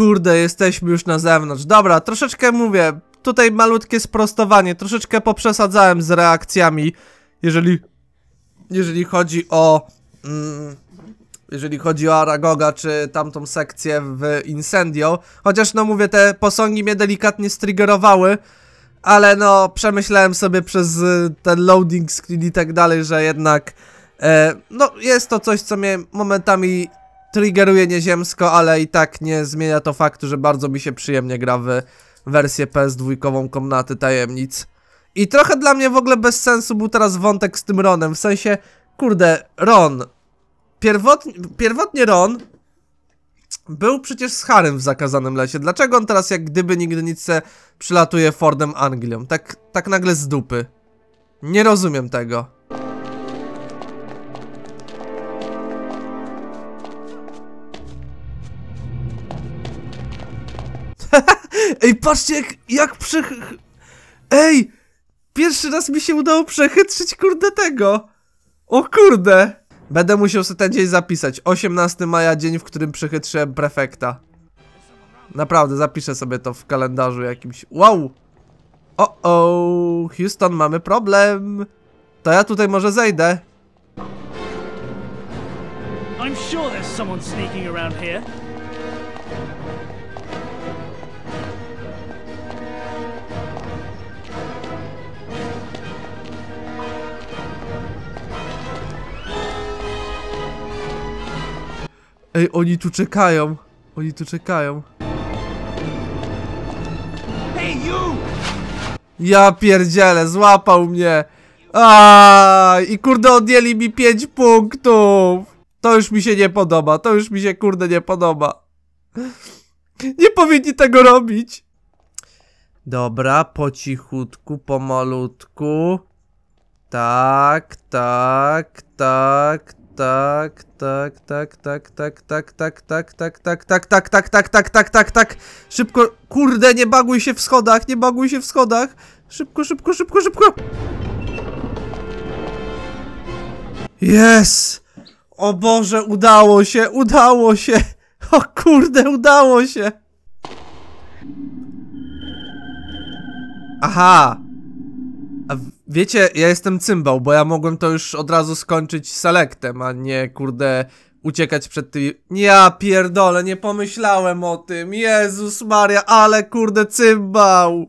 kurde, jesteśmy już na zewnątrz. Dobra, troszeczkę mówię, tutaj malutkie sprostowanie, troszeczkę poprzesadzałem z reakcjami, jeżeli, jeżeli chodzi o... Mm, jeżeli chodzi o Aragoga, czy tamtą sekcję w Incendio. Chociaż, no mówię, te posągi mnie delikatnie striggerowały, ale no, przemyślałem sobie przez y, ten loading screen i tak dalej, że jednak, e, no, jest to coś, co mnie momentami triggeruje nieziemsko, ale i tak nie zmienia to faktu, że bardzo mi się przyjemnie gra w wersję PS2 Komnaty Tajemnic. I trochę dla mnie w ogóle bez sensu był teraz wątek z tym Ronem, w sensie, kurde, Ron, pierwotnie, pierwotnie Ron był przecież z Harem w Zakazanym Lesie. Dlaczego on teraz jak gdyby nigdy nic se przylatuje Fordem Anglią? Tak, tak nagle z dupy. Nie rozumiem tego. Ej, patrzcie jak, jak przech... Ej! Pierwszy raz mi się udało przechytrzyć kurde tego. O kurde. Będę musiał sobie ten dzień zapisać. 18 maja, dzień, w którym przechytrzyłem prefekta. Naprawdę, zapiszę sobie to w kalendarzu jakimś. Wow! O, o, Houston, mamy problem. To ja tutaj może zejdę. I'm sure there's someone sneaking around here. Ej, oni tu czekają. Oni tu czekają. Hey, you! Ja pierdzielę, złapał mnie. Aaaa, i kurde odjęli mi 5 punktów. To już mi się nie podoba, to już mi się kurde nie podoba. Nie powinni tego robić. Dobra, po cichutku, pomalutku. Tak, tak, tak, tak, tak, tak, tak, tak, tak, tak, tak, tak, tak, tak, tak, tak, tak, tak, tak, tak, tak. Szybko, kurde, nie baguj się w schodach, nie baguj się w schodach. Szybko, szybko, szybko, szybko. Jest! O Boże, udało się, udało się! O kurde, udało się! Aha! A wiecie, ja jestem cymbał, bo ja mogłem to już od razu skończyć selektem, a nie kurde uciekać przed tymi... Ja pierdolę, nie pomyślałem o tym. Jezus Maria, ale kurde cymbał!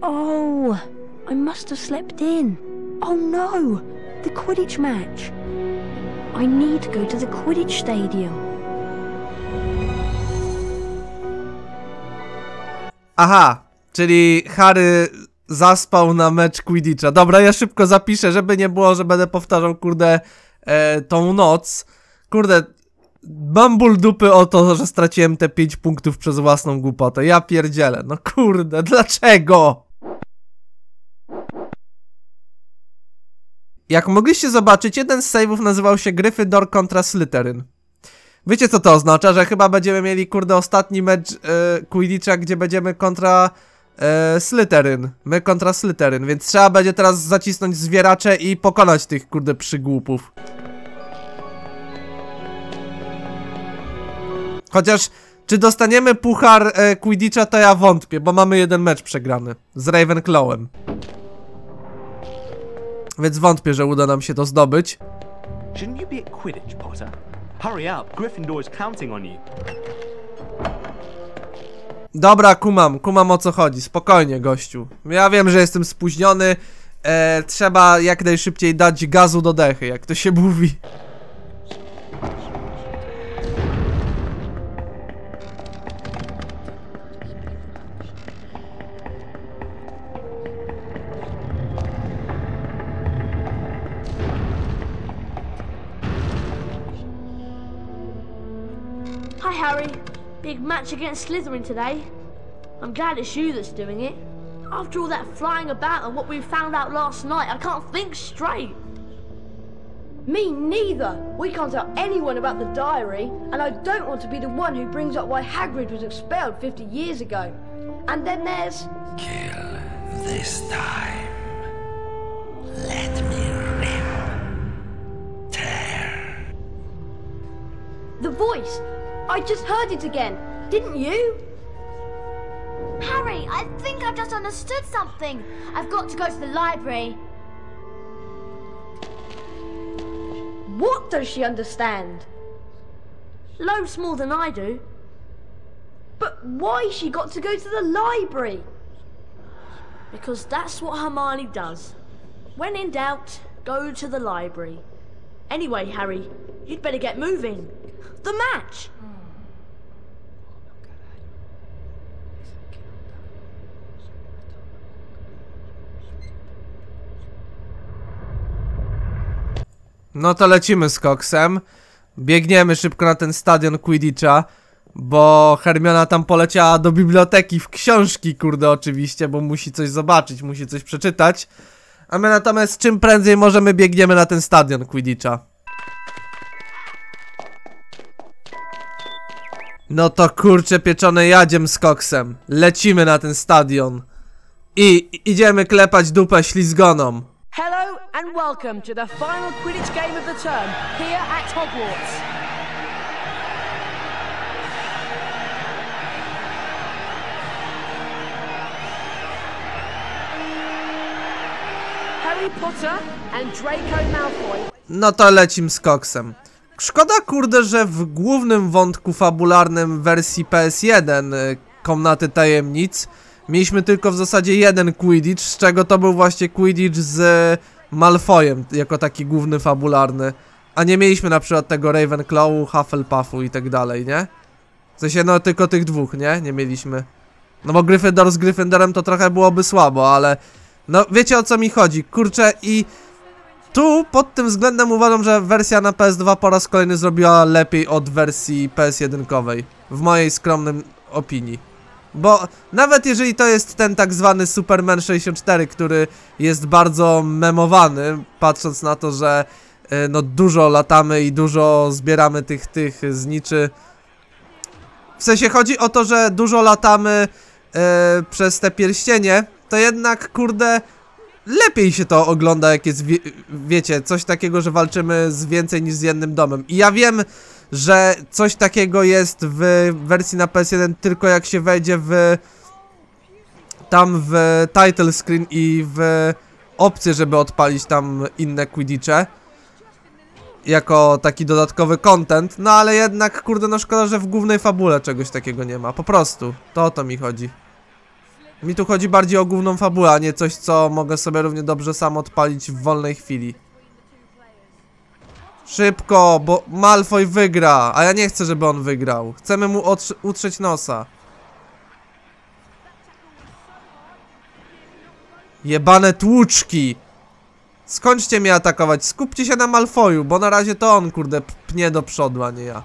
Oh, I must have slept in. Oh no, the Quidditch match. I need to go to the Quidditch stadium. Aha, czyli Harry zaspał na mecz Quidditcha. Dobra, ja szybko zapiszę, żeby nie było, że będę powtarzał, kurde, e, tą noc. Kurde, mam dupy o to, że straciłem te 5 punktów przez własną głupotę. Ja pierdzielę, no kurde, dlaczego? Jak mogliście zobaczyć, jeden z save'ów nazywał się Gryffindor kontra Slytherin. Wiecie co to oznacza? Że chyba będziemy mieli, kurde, ostatni mecz e, Quidditcha, gdzie będziemy kontra e. My kontra Slytherin, więc trzeba będzie teraz zacisnąć zwieracze i pokonać tych, kurde, przygłupów. Chociaż, czy dostaniemy puchar e, Quidditcha, to ja wątpię, bo mamy jeden mecz przegrany z Ravenclawem. Więc wątpię, że uda nam się to zdobyć. Shouldn't you be at Quidditch, Potter? Hurry up, Gryffindor is counting on you. Dobra, kumam, kumam o co chodzi. Spokojnie, gościu. Ja wiem, że jestem spóźniony. E, trzeba jak najszybciej dać gazu do dechy, jak to się mówi. Match against Slytherin today. I'm glad it's you that's doing it. After all that flying about and what we found out last night, I can't think straight. Me neither. We can't tell anyone about the diary, and I don't want to be the one who brings up why Hagrid was expelled 50 years ago. And then there's Kill this time. Let me rip. Tear. the voice. I just heard it again. Didn't you? Harry, I think I've just understood something. I've got to go to the library. What does she understand? Loads more than I do. But why she got to go to the library? Because that's what Hermione does. When in doubt, go to the library. Anyway, Harry, you'd better get moving. The match! No to lecimy z Coxem. Biegniemy szybko na ten stadion Quidditcha, bo Hermiona tam poleciała do biblioteki w książki, kurde, oczywiście, bo musi coś zobaczyć, musi coś przeczytać. A my natomiast czym prędzej możemy biegniemy na ten stadion Quidditcha. No to kurczę pieczone jadziem z koksem. Lecimy na ten stadion. I- idziemy klepać dupę ślizgonom. Hello and welcome to the final Quidditch game of the term here at Hogwarts. Harry Potter and Draco Malfoy No to lecim z koksem. Szkoda kurde, że w głównym wątku fabularnym wersji PS1 y, Komnaty Tajemnic mieliśmy tylko w zasadzie jeden Quidditch, z czego to był właśnie Quidditch z Malfoyem jako taki główny fabularny. A nie mieliśmy na przykład tego Ravenclawu, Hufflepuffu i tak dalej, nie? W sensie no tylko tych dwóch, nie? Nie mieliśmy. No bo Gryffindor z Gryffindorem to trochę byłoby słabo, ale... No wiecie o co mi chodzi, kurczę i... Tu pod tym względem uważam, że wersja na PS2 po raz kolejny zrobiła lepiej od wersji PS1-kowej. W mojej skromnym opinii. Bo nawet jeżeli to jest ten tak zwany Superman 64, który jest bardzo memowany, patrząc na to, że e, no dużo latamy i dużo zbieramy tych, tych zniczy. W sensie chodzi o to, że dużo latamy e, przez te pierścienie, to jednak kurde lepiej się to ogląda, jak jest, wie, wiecie, coś takiego, że walczymy z więcej niż z jednym domem. I ja wiem, że coś takiego jest w wersji na PS1 tylko jak się wejdzie w tam w title screen i w opcję, żeby odpalić tam inne Quidditche jako taki dodatkowy content, no ale jednak kurde no szkoda, że w głównej fabule czegoś takiego nie ma, po prostu, to o to mi chodzi. Mi tu chodzi bardziej o główną fabułę, a nie coś, co mogę sobie równie dobrze sam odpalić w wolnej chwili. Szybko, bo Malfoy wygra, a ja nie chcę, żeby on wygrał. Chcemy mu utrzeć nosa. Jebane tłuczki! Skończcie mnie atakować, skupcie się na Malfoju, bo na razie to on, kurde, pnie do przodu, a nie ja.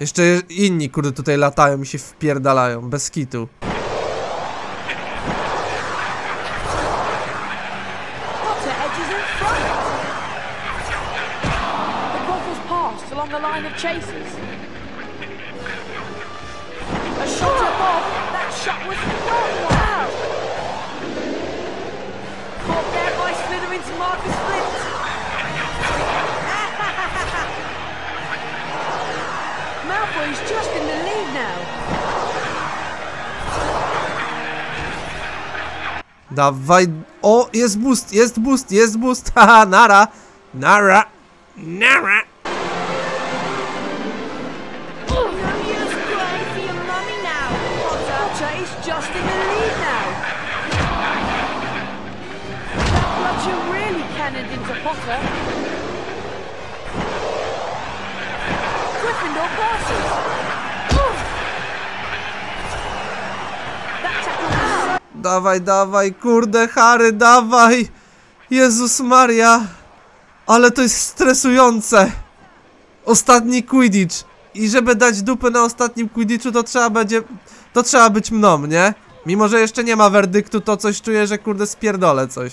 Jeszcze inni, kurde, tutaj latają i się wpierdalają, bez kitu. Of chasers. A shot above. That shot was wow. Caught there by Marcus Flint. Malfoy's just in the lead now. Dawaj. O, jest boost, jest boost, jest boost. Haha, nara. Nara. Nara. Dawaj, dawaj, kurde, Harry, dawaj. Jezus Maria. Ale to jest stresujące. Ostatni Quidditch. I żeby dać dupy na ostatnim Quidditchu, to trzeba będzie... To trzeba być mną, nie? Mimo, że jeszcze nie ma werdyktu, to coś czuję, że kurde spierdolę coś.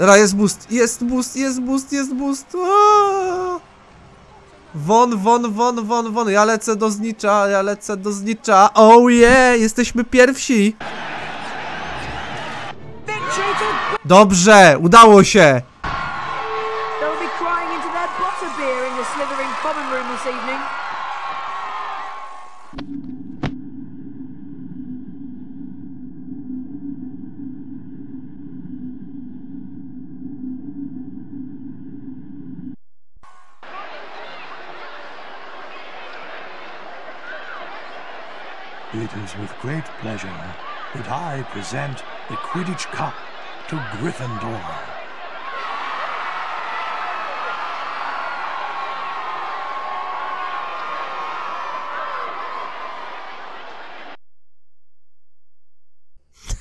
Dobra, jest boost, jest boost, jest boost, jest boost. Won, won, won, won, won. Ja lecę do znicza, ja lecę do znicza. Oh yeah, jesteśmy pierwsi. Dobrze, udało się! Great pleasure that I present the Quidditch Cup to Gryffindor.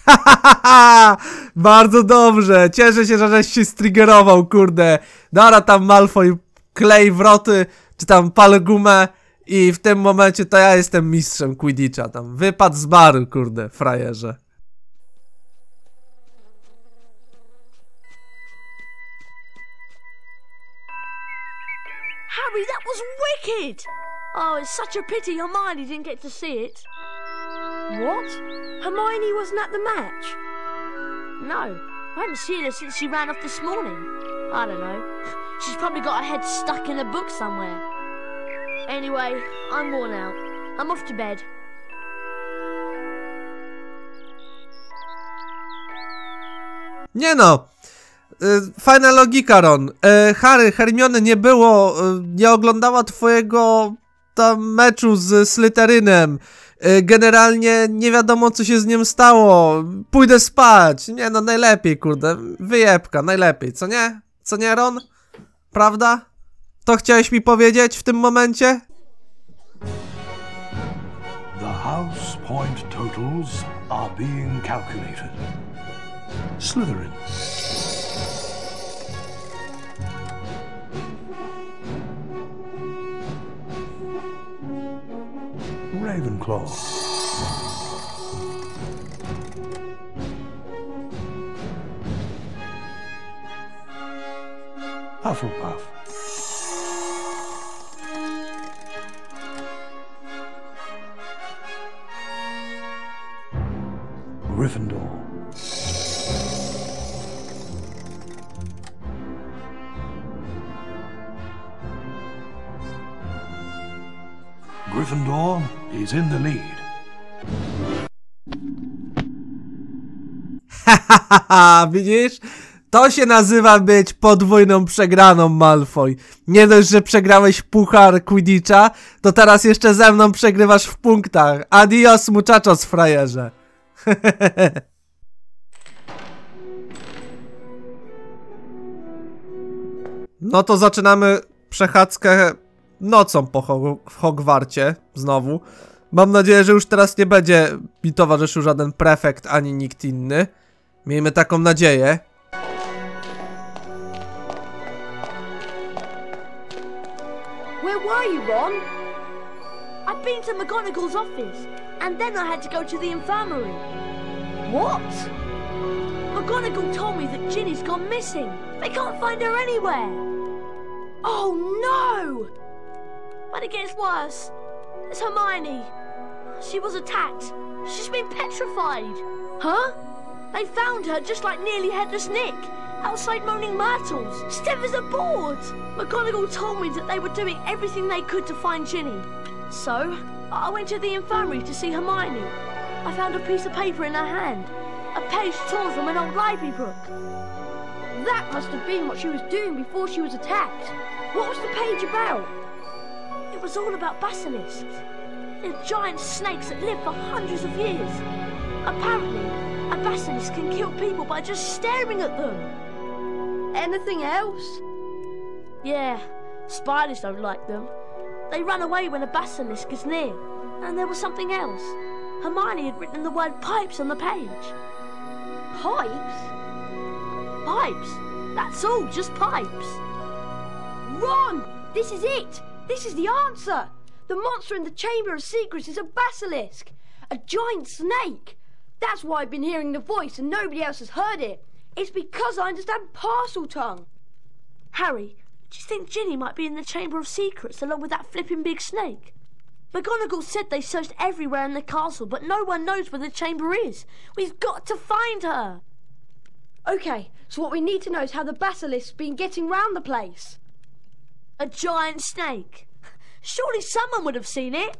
Bardzo dobrze! Cieszę się, że żeś się striggerował, kurde. Dara tam Malfoy klei wroty, czy tam pal gumę i w tym momencie to ja jestem mistrzem Quidditcha. Tam wypad z baru, kurde, frajerze. Harry, that was wicked! Oh, it's such a pity Hermione didn't get to see it. What? Hermione wasn't at the match? No, I haven't seen her since she ran off this morning. I don't know. She's probably got her head stuck in a book somewhere. Anyway, I'm worn out. I'm off to bed. Nie no. Y, Fajna logika, Ron. Y, Harry, Hermione nie było, y, nie oglądała twojego tam meczu z Slytherynem. Generalnie nie wiadomo, co się z nim stało. Pójdę spać. Nie no, najlepiej, kurde. Wyjebka, najlepiej, co nie? Co nie, Ron? Prawda? To chciałeś mi powiedzieć w tym momencie? The house point totals are being calculated. Slytherin. Ravenclaw. Hufflepuff. Gryffindor. Gryffindor is in the lead. Haha, widzisz? To się nazywa być podwójną przegraną, Malfoy. Nie dość, że przegrałeś puchar Quidditcha, to teraz jeszcze ze mną przegrywasz w punktach. Adios, muchachos, frajerze. no to zaczynamy przechadzkę nocą po Hog- Hogwarcie, znowu. Mam nadzieję, że już teraz nie będzie mi towarzyszył żaden prefekt ani nikt inny. Miejmy taką nadzieję. Where Ron? I've been to McGonagall's office, and then I had to go to the infirmary. What? McGonagall told me that Ginny's gone missing. They can't find her anywhere. Oh no! But it gets worse. It's Hermione. She was attacked. She's been petrified. Huh? They found her just like nearly headless Nick, outside Moaning Myrtles, stiff as a board. McGonagall told me that they were doing everything they could to find Ginny. So, I went to the infirmary to see Hermione. I found a piece of paper in her hand, a page torn from an old library book. That must have been what she was doing before she was attacked. What was the page about? It was all about basilisks. They're giant snakes that live for hundreds of years. Apparently, a basilisk can kill people by just staring at them. Anything else? Yeah, spiders don't like them. They run away when a basilisk is near. And there was something else. Hermione had written the word pipes on the page. Pipes? Pipes. That's all, just pipes. Ron! This is it! This is the answer! The monster in the Chamber of Secrets is a basilisk! A giant snake! That's why I've been hearing the voice and nobody else has heard it. It's because I understand parcel tongue. Harry, do you think Ginny might be in the Chamber of Secrets along with that flipping big snake? McGonagall said they searched everywhere in the castle, but no one knows where the chamber is. We've got to find her. Okay, so what we need to know is how the basilisk's been getting round the place. A giant snake. Surely someone would have seen it.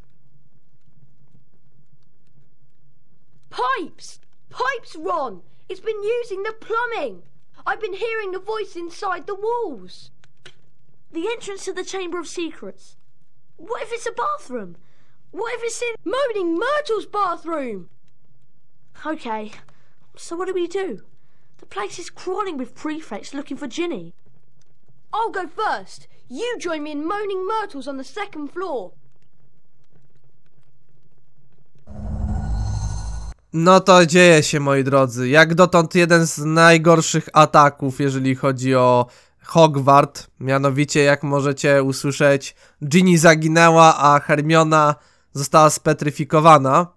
Pipes! Pipes, Ron! It's been using the plumbing! I've been hearing the voice inside the walls. The entrance to the Chamber of Secrets. What if it's a bathroom? What if it's in. Moaning Myrtle's bathroom! Okay, so what do we do? The place is crawling with prefects looking for Ginny. I'll go first. You join me in Moaning Myrtle's on the second floor. No to dzieje się, moi drodzy. Jak dotąd jeden z najgorszych ataków, jeżeli chodzi o Hogwart. Mianowicie, jak możecie usłyszeć, Ginny zaginęła, a Hermiona została spetryfikowana.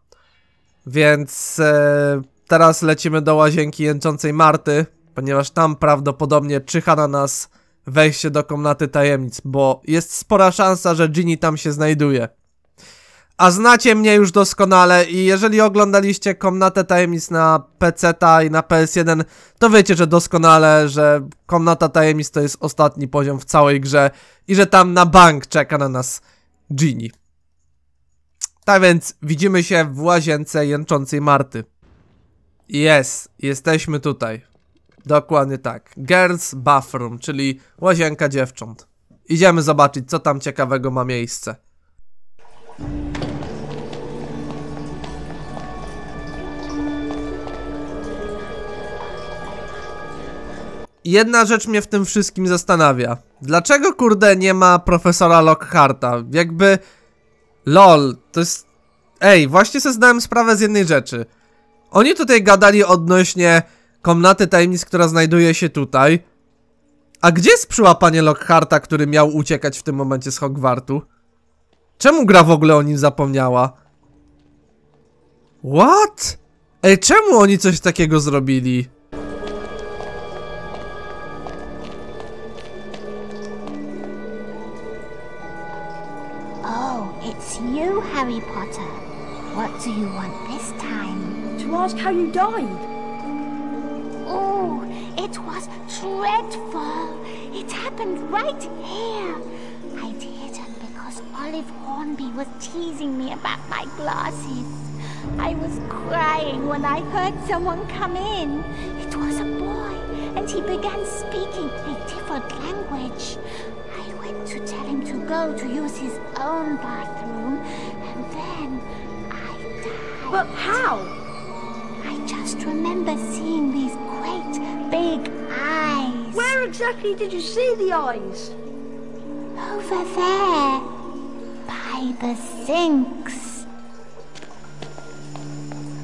Więc e, teraz lecimy do łazienki jęczącej Marty, ponieważ tam prawdopodobnie czyha na nas wejście do komnaty tajemnic, bo jest spora szansa, że Ginny tam się znajduje. A znacie mnie już doskonale i jeżeli oglądaliście Komnatę Tajemnic na PC i na PS1, to wiecie, że doskonale, że Komnata Tajemnic to jest ostatni poziom w całej grze i że tam na bank czeka na nas Ginny. Tak więc widzimy się w łazience jęczącej Marty. Jest, jesteśmy tutaj. Dokładnie tak. Girls Bathroom, czyli łazienka dziewcząt. Idziemy zobaczyć, co tam ciekawego ma miejsce. Jedna rzecz mnie w tym wszystkim zastanawia. Dlaczego kurde nie ma profesora Lockharta? Jakby... LOL, to jest... Ej, właśnie sobie zdałem sprawę z jednej rzeczy. Oni tutaj gadali odnośnie komnaty tajemnic, która znajduje się tutaj. A gdzie jest przyłapanie Lockharta, który miał uciekać w tym momencie z Hogwartu? Czemu gra w ogóle o nim zapomniała? What? Ej, czemu oni coś takiego zrobili? Do you want this time? To ask how you died. Oh, it was dreadful. It happened right here. I did it because Olive Hornby was teasing me about my glasses. I was crying when I heard someone come in. It was a boy, and he began speaking a different language. I went to tell him to go to use his own bathroom, But how? I just remember seeing these great big eyes. Where exactly did you see the eyes? Over there. By the sinks.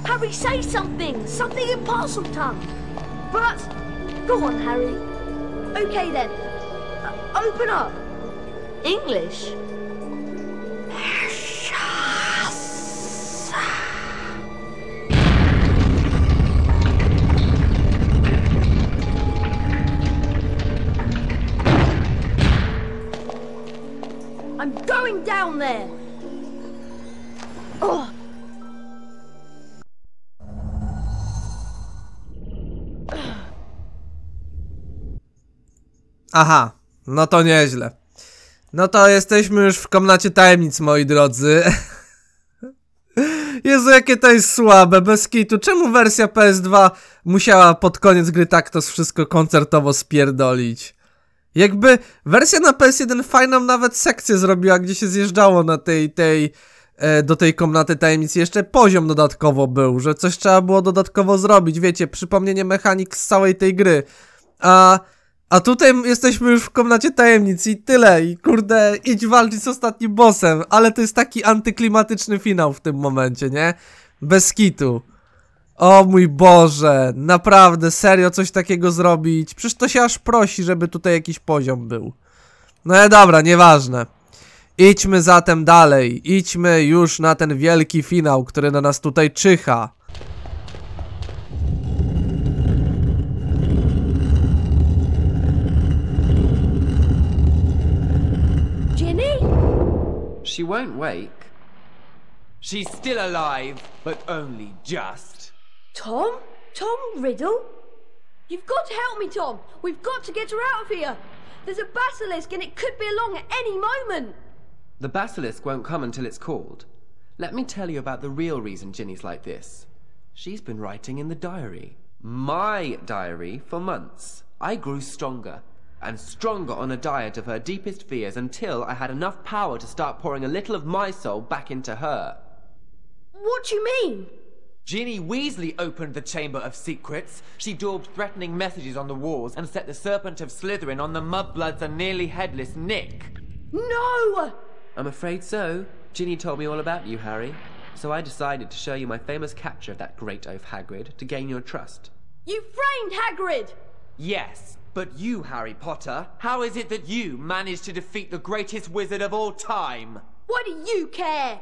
Harry, say something! Something in parcel tongue! But. Go on, Harry. Okay then. Uh, open up. English? I'm going down there. Oh. Aha, no to nieźle. No to jesteśmy już w komnacie tajemnic, moi drodzy. Jezu, jakie to jest słabe, bez kitu. Czemu wersja PS2 musiała pod koniec gry tak to wszystko koncertowo spierdolić? Jakby wersja na PS1 fajną nawet sekcję zrobiła, gdzie się zjeżdżało na tej, tej, e, do tej komnaty tajemnic. Jeszcze poziom dodatkowo był, że coś trzeba było dodatkowo zrobić, wiecie, przypomnienie mechanik z całej tej gry. A... A tutaj jesteśmy już w komnacie tajemnic i tyle. I kurde, idź walczyć z ostatnim bossem. Ale to jest taki antyklimatyczny finał w tym momencie, nie? Bez kitu. O mój Boże, naprawdę, serio coś takiego zrobić? Przecież to się aż prosi, żeby tutaj jakiś poziom był. No ale dobra, nieważne. Idźmy zatem dalej. Idźmy już na ten wielki finał, który na nas tutaj czyha. Ginny? She won't wake. She's still alive, but only just. Tom? Tom Riddle? You've got to help me, Tom. We've got to get her out of here. There's a basilisk and it could be along at any moment. The basilisk won't come until it's called. Let me tell you about the real reason Ginny's like this. She's been writing in the diary. My diary for months. I grew stronger and stronger on a diet of her deepest fears until I had enough power to start pouring a little of my soul back into her. What do you mean? Ginny Weasley opened the Chamber of Secrets. She daubed threatening messages on the walls and set the Serpent of Slytherin on the Mudbloods and nearly headless Nick. No! I'm afraid so. Ginny told me all about you, Harry. So I decided to show you my famous capture of that great oaf Hagrid to gain your trust. You framed Hagrid! Yes, but you, Harry Potter, how is it that you managed to defeat the greatest wizard of all time? What do you care?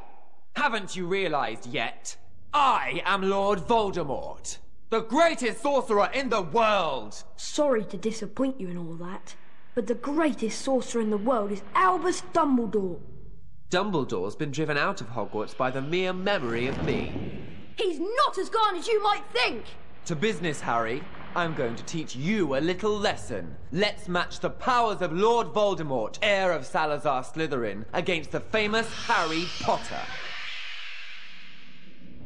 Haven't you realized yet? I am Lord Voldemort, the greatest sorcerer in the world! Sorry to disappoint you and all that, but the greatest sorcerer in the world is Albus Dumbledore. Dumbledore's been driven out of Hogwarts by the mere memory of me. He's not as gone as you might think! To business, Harry. I'm going to teach you a little lesson. Let's match the powers of Lord Voldemort, heir of Salazar Slytherin, against the famous Harry Potter.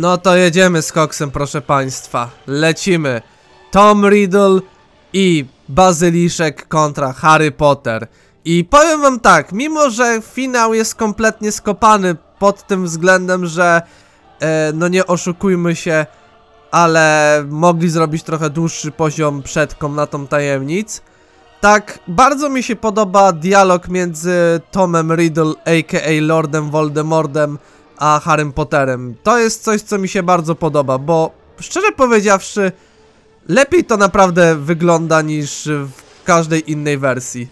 No to jedziemy z koksem, proszę państwa. Lecimy. Tom Riddle i Bazyliszek kontra Harry Potter. I powiem wam tak, mimo że finał jest kompletnie skopany pod tym względem, że e, no nie oszukujmy się, ale mogli zrobić trochę dłuższy poziom przed komnatą tajemnic. Tak, bardzo mi się podoba dialog między Tomem Riddle, a.k.a. Lordem Voldemortem, a Harrym Potterem. To jest coś, co mi się bardzo podoba, bo szczerze powiedziawszy, lepiej to naprawdę wygląda niż w każdej innej wersji.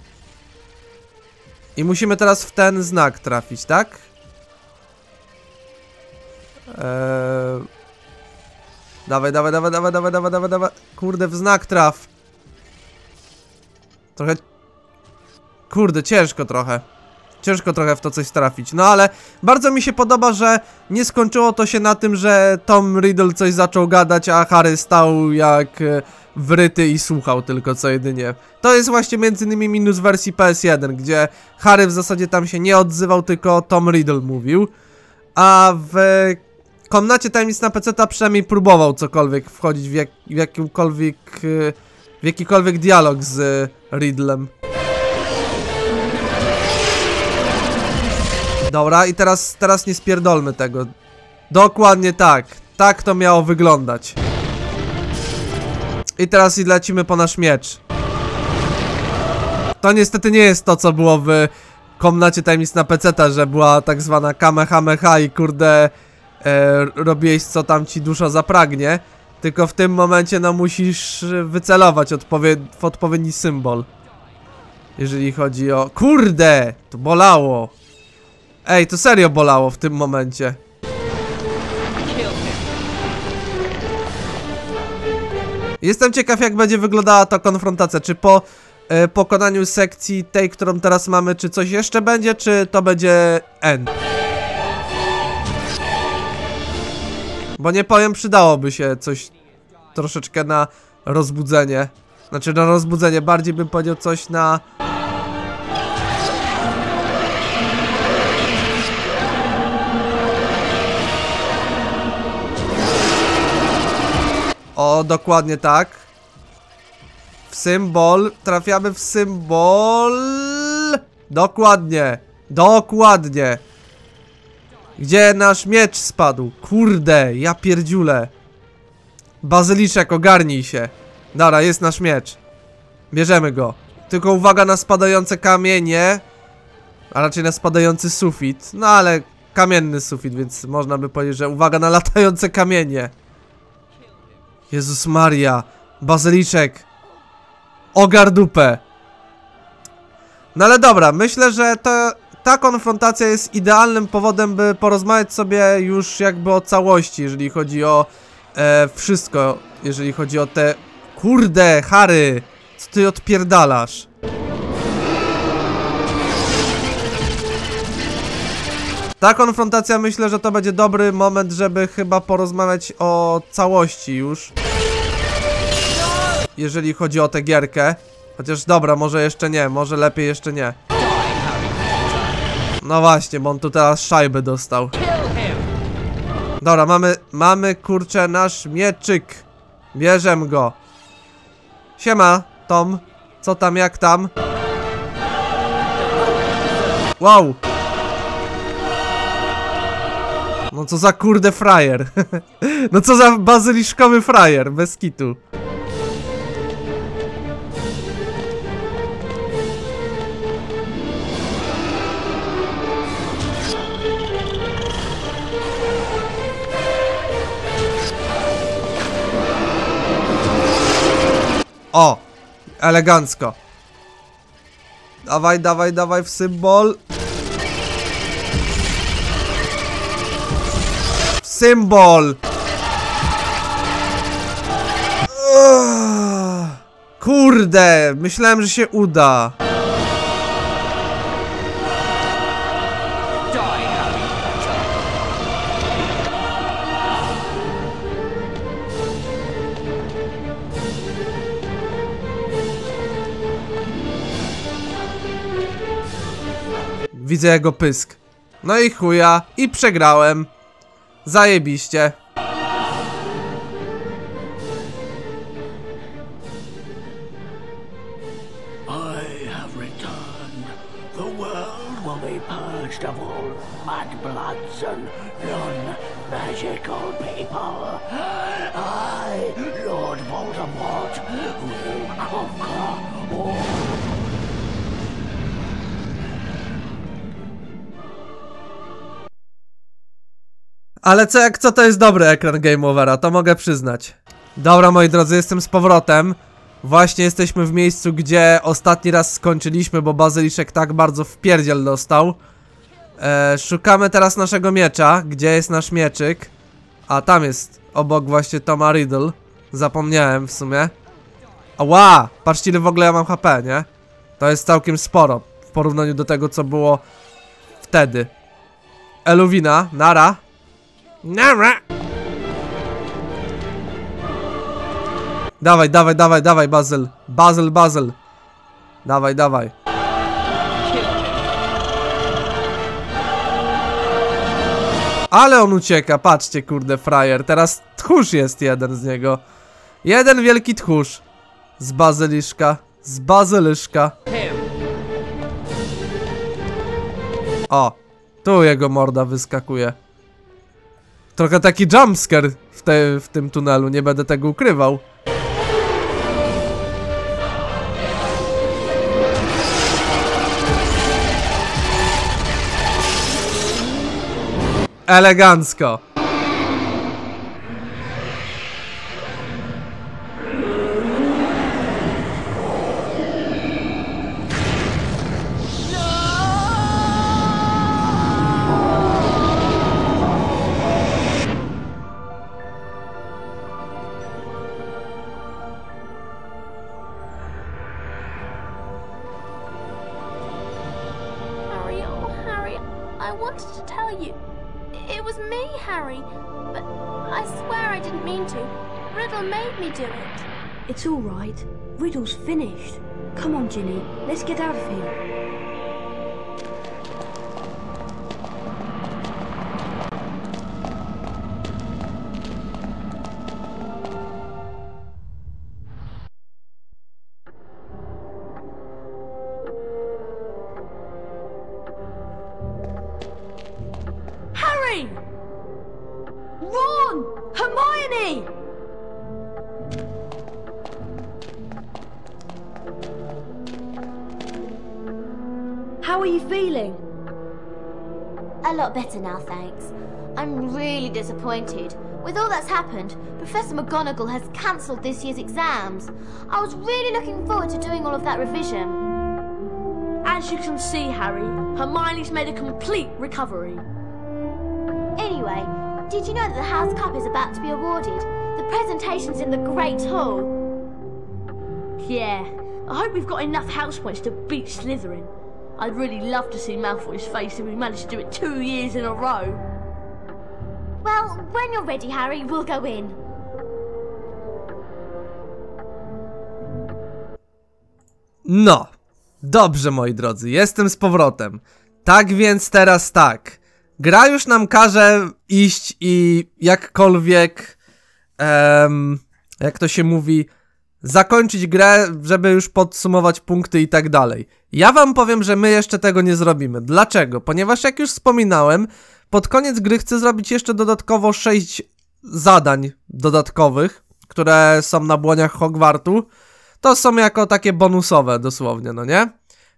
I musimy teraz w ten znak trafić, tak? Eee... Dawaj, dawaj, dawaj, dawaj, dawaj, dawaj, dawaj, dawaj. Kurde, w znak traf. Trochę... Kurde, ciężko trochę. Ciężko trochę w to coś trafić. No ale bardzo mi się podoba, że nie skończyło to się na tym, że Tom Riddle coś zaczął gadać, a Harry stał jak e, wryty i słuchał tylko co jedynie. To jest właśnie między innymi minus wersji PS1, gdzie Harry w zasadzie tam się nie odzywał, tylko Tom Riddle mówił. A w komnacie tajemnic na PC przynajmniej próbował cokolwiek wchodzić w, jak, w jakimkolwiek... e, w jakikolwiek dialog z Riddlem. Dobra, i teraz, teraz nie spierdolmy tego. Dokładnie tak. Tak to miało wyglądać. I teraz i lecimy po nasz miecz. To niestety nie jest to, co było w komnacie tajemnic na PC, że była tak zwana kamehameha i kurde e, robiłeś co tam ci dusza zapragnie. Tylko w tym momencie no musisz wycelować w odpowiedni symbol. Jeżeli chodzi o... Kurde! To bolało. Ej, to serio bolało w tym momencie. Jestem ciekaw jak będzie wyglądała ta konfrontacja, czy po e, pokonaniu sekcji tej, którą teraz mamy, czy coś jeszcze będzie, czy to będzie N. Bo nie powiem, przydałoby się coś troszeczkę na rozbudzenie. Znaczy na rozbudzenie, bardziej bym powiedział coś na... O, dokładnie tak. W symbol. Trafiamy w symbol. Dokładnie. Dokładnie. Gdzie nasz miecz spadł? Kurde, ja pierdziule. Bazyliszek, ogarnij się. Dobra, jest nasz miecz. Bierzemy go. Tylko uwaga na spadające kamienie. A raczej na spadający sufit. No ale kamienny sufit, więc można by powiedzieć, że uwaga na latające kamienie. Jezus Maria. Bazyliczek. Ogar dupę. No ale dobra, myślę, że to, ta konfrontacja jest idealnym powodem, by porozmawiać sobie już jakby o całości, jeżeli chodzi o e, wszystko, jeżeli chodzi o te... Kurde, Harry! Co ty odpierdalasz? Ta konfrontacja myślę, że to będzie dobry moment, żeby chyba porozmawiać o całości już. Jeżeli chodzi o tę gierkę. Chociaż dobra, może jeszcze nie, może lepiej jeszcze nie. No właśnie, bo on tu teraz szajbę dostał. Dobra, mamy, mamy kurczę nasz mieczyk. Bierzem go. Siema, Tom. Co tam, jak tam? Wow. No co za kurde frajer. no co za bazyliszkowy frajer, bez kitu. O! Elegancko. Dawaj, dawaj, dawaj w symbol. Symbol! Kurde, myślałem, że się uda. Widzę jego pysk. No i chuja, i przegrałem. Zajebiście. Ale co jak co to jest dobry ekran Game Overa, to mogę przyznać. Dobra moi drodzy, jestem z powrotem. Właśnie jesteśmy w miejscu, gdzie ostatni raz skończyliśmy, bo Bazyliszek tak bardzo w pierdziel dostał. E, szukamy teraz naszego miecza. Gdzie jest nasz mieczyk? A, tam jest, obok właśnie Toma Riddle. Zapomniałem w sumie. Ała! Patrzcie ile w ogóle ja mam HP, nie? To jest całkiem sporo w porównaniu do tego, co było wtedy. Eluwina, nara. Nara! Dawaj, dawaj, dawaj, dawaj, Bazyl. Bazyl, Bazyl. Dawaj, dawaj. Ale on ucieka, patrzcie, kurde, frajer. Teraz tchórz jest jeden z niego. Jeden wielki tchórz. Z bazyliszka. Z bazyliszka. O, tu jego morda wyskakuje. Trochę taki jumpscare w, te, w tym tunelu, nie będę tego ukrywał. Elegancko. Me do it. It's all right. Riddle's finished. Come on, Ginny. Let's get out of here. Better now, thanks. I'm really disappointed. With all that's happened, Professor McGonagall has cancelled this year's exams. I was really looking forward to doing all of that revision. As you can see, Harry, Hermione's made a complete recovery. Anyway, did you know that the House Cup is about to be awarded? The presentation's in the Great Hall. Yeah, I hope we've got enough house points to beat Slytherin. I'd really love to see Malfoy's face if we managed to do it two years in a row. Well, when you're ready, Harry, we'll go in. No, dobrze moi drodzy, jestem z powrotem. Tak więc teraz tak. Gra już nam każe iść i jakkolwiek, em, jak to się mówi, zakończyć grę, żeby już podsumować punkty i tak dalej. Ja wam powiem, że my jeszcze tego nie zrobimy. Dlaczego? Ponieważ jak już wspominałem, pod koniec gry chcę zrobić jeszcze dodatkowo 6 zadań dodatkowych, które są na błoniach Hogwartu. To są jako takie bonusowe dosłownie, no nie?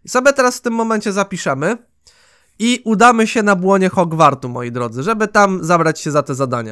I sobie teraz w tym momencie zapiszemy i udamy się na błonie Hogwartu, moi drodzy, żeby tam zabrać się za te zadania.